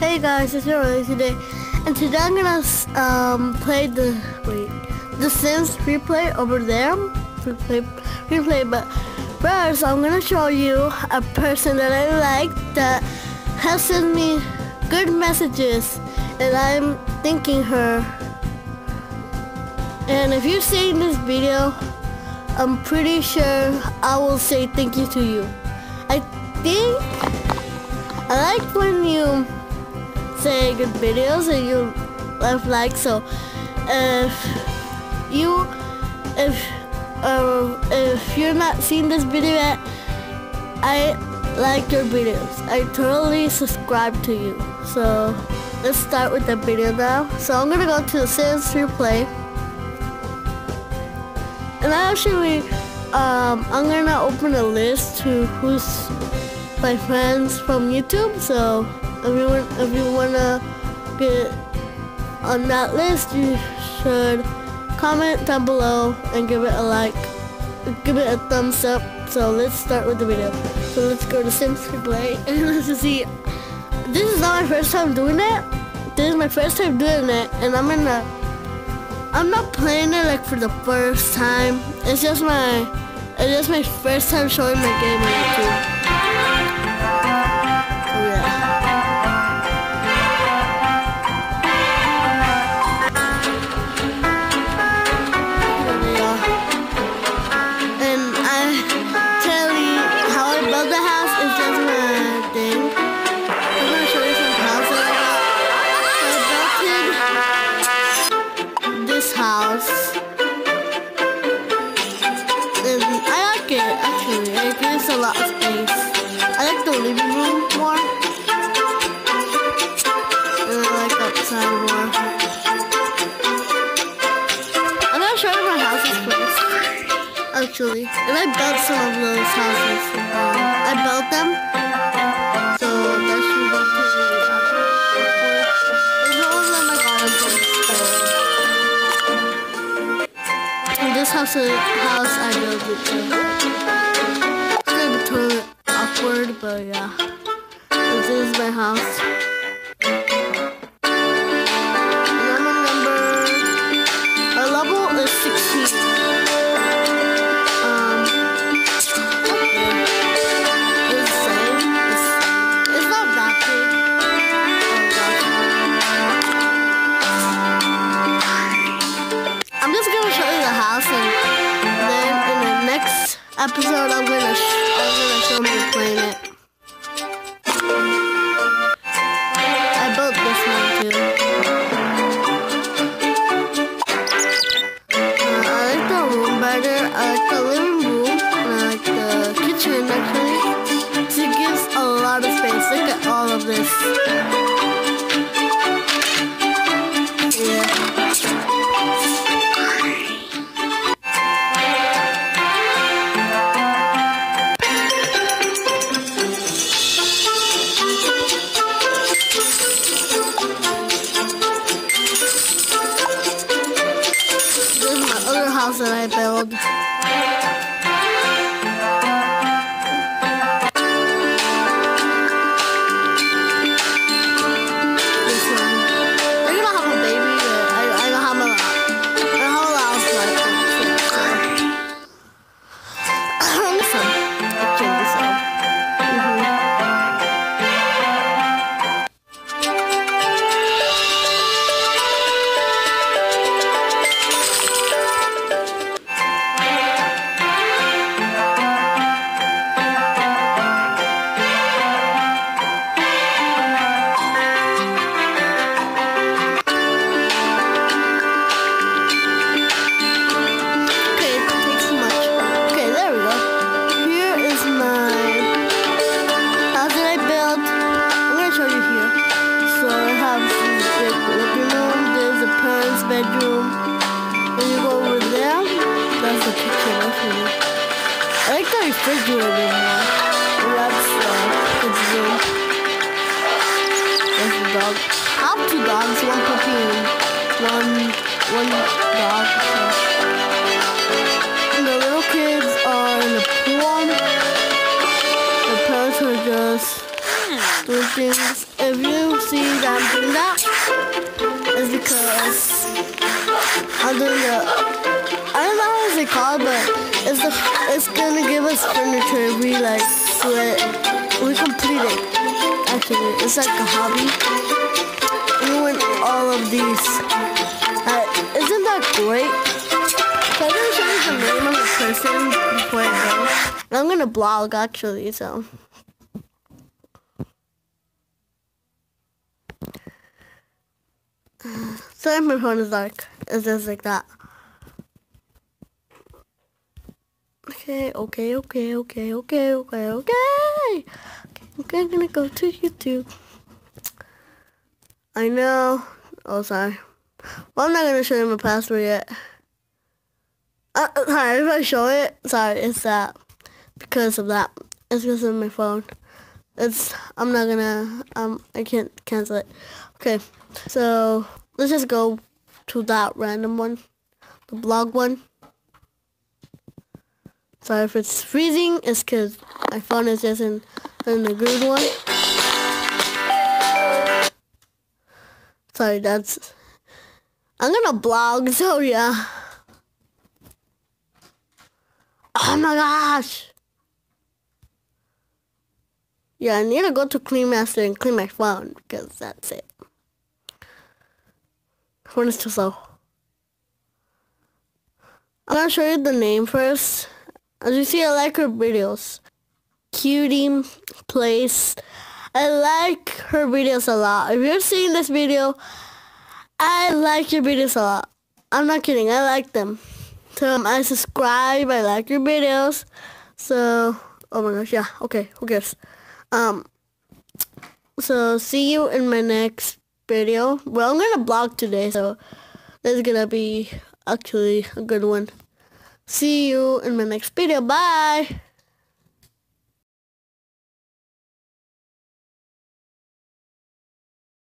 Hey guys, it's Early today, and today I'm gonna um, play the wait the Sims FreePlay over there. Replay, replay. But first, I'm gonna show you a person that I like that has sent me good messages, and I'm thanking her. And if you're seeing this video, I'm pretty sure I will say thank you to you. I think I like when you say good videos and you left like so. If you if uh, if you're not seeing this video yet I like your videos. I totally subscribe to you. So let's start with the video now. So I'm gonna go to the Sims FreePlay and I actually um, I'm gonna open a list to who's my friends from YouTube. So if you want, if you wanna get on that list, you should comment down below and give it a like, give it a thumbs up. So let's start with the video. So let's go to Sims Play and let's see. This is not my first time doing it. This is my first time doing it, and I'm gonna. I'm not playing it like for the first time. It's just my, it's just my first time showing my game on YouTube. Actually. And I built some of those houses. I built them. So that should be pretty. There's all of them I got them And this house, house I built it too. It's gonna be totally awkward, but yeah. This is my house. Actually. It gives a lot of space. Look at all of this. That I build. Bedroom. When you go over there, that's the kitchen actually. I like the refrigerator more. That's uh, the room. That's the dog. I have two dogs, one puppy and one one dog. And the little kids are in the pool. The parents are just doing things. If you see that I'm doing that, it's because I don't know. I don't know what it's called, but it's the, it's gonna give us furniture we like it, we complete it. Actually, it's like a hobby. We win all of these. Uh, isn't that great? I'm gonna show you the name of the person before I go. I'm gonna blog actually, so. Sorry, my phone is dark. It's just like that. Okay, okay, okay, okay, okay, okay, okay. Okay, I'm gonna go to YouTube. I know. Oh, sorry. Well, I'm not gonna show you my password yet. Uh, sorry, if I show it, sorry, it's that. Because of that. It's because of my phone. It's, I'm not gonna, um, I can't cancel it. Okay, so let's just go to that random one. The blog one. Sorry if it's freezing, it's because my phone is just in, in the good one. Sorry, that's... I'm gonna blog, so yeah. Oh my gosh! Yeah, I need to go to Clean Master and clean my phone, because that's it. Phone is too slow. I'm gonna show you the name first. As you see, I like her videos. Cutie Place. I like her videos a lot. If you're seeing this video, I like your videos a lot. I'm not kidding. I like them. So um, I subscribe. I like your videos. So, oh my gosh, yeah. Okay, who cares? Um, so see you in my next video. Well, I'm gonna blog today, so this is gonna be actually a good one. See you in my next video. Bye!